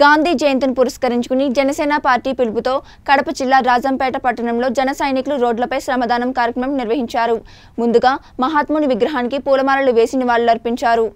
గాంధీ జయంతిని పురస్కరించుకుని జనసేన పార్టీ పిలుపుతో కడప జిల్లా రాజంపేట పట్టణంలో జన సైనికులు రోడ్లపై శ్రమదానం కార్యక్రమం నిర్వహించారు. ముందుగా మహాత్ముని విగ్రహానికి పూలమాలలు వేసి నివాళులర్పించారు.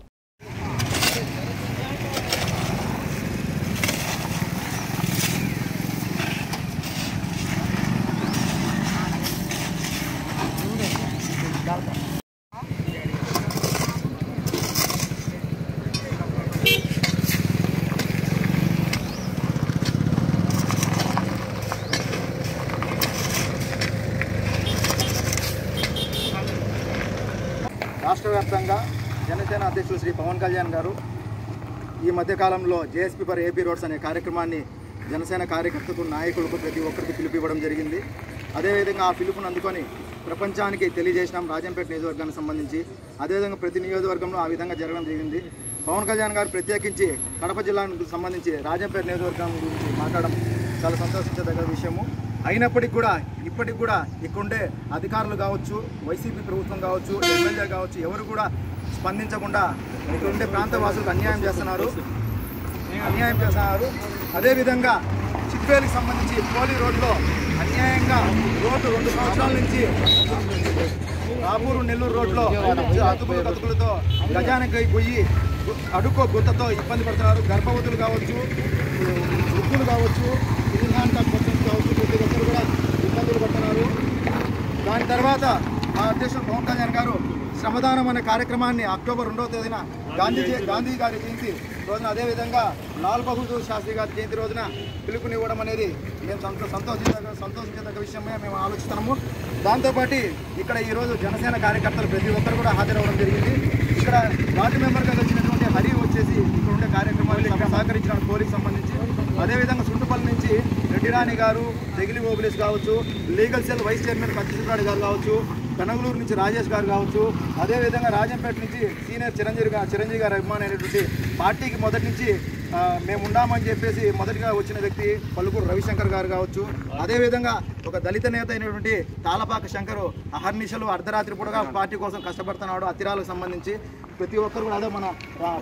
రాష్ట్ర వ్యాప్తంగా జనసేన అధ్యక్షులు శ్రీ పవన్ కళ్యాణ్ గారు ఈ మధ్యకాలంలో జేఎస్పీ ఫర్ ఏపీ రోడ్స్ అనే కార్యక్రమాన్ని జనసేన కార్యకర్తకు నాయకులకు ప్రతి ఒక్కరికి పిలుపు ఇవ్వడం జరిగింది. అదేవిధంగా ఆ పిలుపును అందుకొని ప్రపంచానికి తెలియజేసినాం రాజంపేట నియోజకవర్గానికి సంబంధించి. అదేవిధంగా ప్రతి నియోజకవర్గంలో ఆ విధంగా జరగడం జరిగింది. పవన్ కళ్యాణ్ గారు ప్రత్యేకించి కడప జిల్లాకు సంబంధించి రాజంపేట నియోజకవర్గం గురించి మాట్లాడడం చాలా సంతోషించదగ్గ విషయము. అయినప్పటికీ కూడా ఇప్పటికి కూడా ఇక్కడుండే అధికారులు కావచ్చు వైసీపీ ప్రభుత్వం కావచ్చు ఎమ్మెల్యే కావచ్చు ఎవరు కూడా స్పందించకుండా ఇక్కడుండే ప్రాంతవాసులకు అన్యాయం చేస్తున్నారు. అన్యాయం చేస్తున్నారు. అదేవిధంగా చిట్వేలికి సంబంధించి పోలీ రోడ్లో అన్యాయంగా రోడ్డు రెండు సంవత్సరాల నుంచి రాపూరు నెల్లూరు రోడ్లో అతుకులు కతుకులతో గజానికి పోయి అడుకో గుత్తతో ఇబ్బంది పడుతున్నారు. గర్భవతులు కావచ్చు వృద్ధులు కావచ్చు ఇల్హాంతా పర్సన్స్ కావచ్చు ప్రతి ఒక్కరు కూడా ఇబ్బందులు పడుతున్నారు దాని తర్వాత మా అధ్యక్షుడు పవన్ కళ్యాణ్ గారు శ్రమదానం అనే కార్యక్రమాన్ని అక్టోబర్ రెండవ తేదీన గాంధీ గాంధీ గారి జయంతి రోజున అదేవిధంగా లాల్ బహదూర్ శాస్త్రి గారి జయంతి రోజున పిలుపునివ్వడం అనేది మేము సంతో సంతోషించదగ్గ సంతోషించదగ్గ విషయమే మేము ఆలోచిస్తున్నాము. దాంతోపాటు ఇక్కడ ఈరోజు జనసేన కార్యకర్తలు ప్రతి ఒక్కరు కూడా హాజరవ్వడం జరిగింది. ఇక్కడ వార్డు మెంబర్గా వచ్చినటువంటి హరి వచ్చేసి ఇక్కడ ఉండే కార్యక్రమాలు సహకరించిన పోలీస్ సంబంధించి అదేవిధంగా సుంటుపల్లి నుంచి కిరాణి గారు జగిలి ఓబులేస్ కావచ్చు లీగల్ సెల్ వైస్ చైర్మన్ కచ్చిసురాడు గారు కావచ్చు కనగలూరు నుంచి రాజేష్ గారు కావచ్చు అదేవిధంగా రాజంపేట నుంచి సీనియర్ చిరంజీవి గారు చిరంజీవి గారు అభిమాని పార్టీకి మొదటి నుంచి మేము ఉండామని చెప్పేసి మొదటిగా వచ్చిన వ్యక్తి పలుకూరు రవిశంకర్ గారు కావచ్చు. అదేవిధంగా ఒక దళిత నేత అయినటువంటి తాలపాక శంకరు అహర్నిశలు అర్ధరాత్రి పూటగా పార్టీ కోసం కష్టపడుతున్నాడు అతిరాలకు సంబంధించి. ప్రతి ఒక్కరు కూడా అదే మన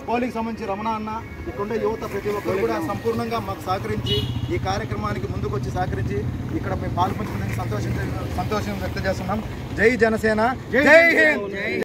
పోలింగ్ సంబంధించి రమణ అన్న ఇక్కడుండే యువత ప్రతి ఒక్కరు కూడా సంపూర్ణంగా మాకు సహకరించి ఈ కార్యక్రమానికి ముందుకు వచ్చి సహకరించి ఇక్కడ మేము పాల్పంచుకునే సంతోషం సంతోషం వ్యక్తం చేస్తున్నాం. జై జనసేన జై హింద్!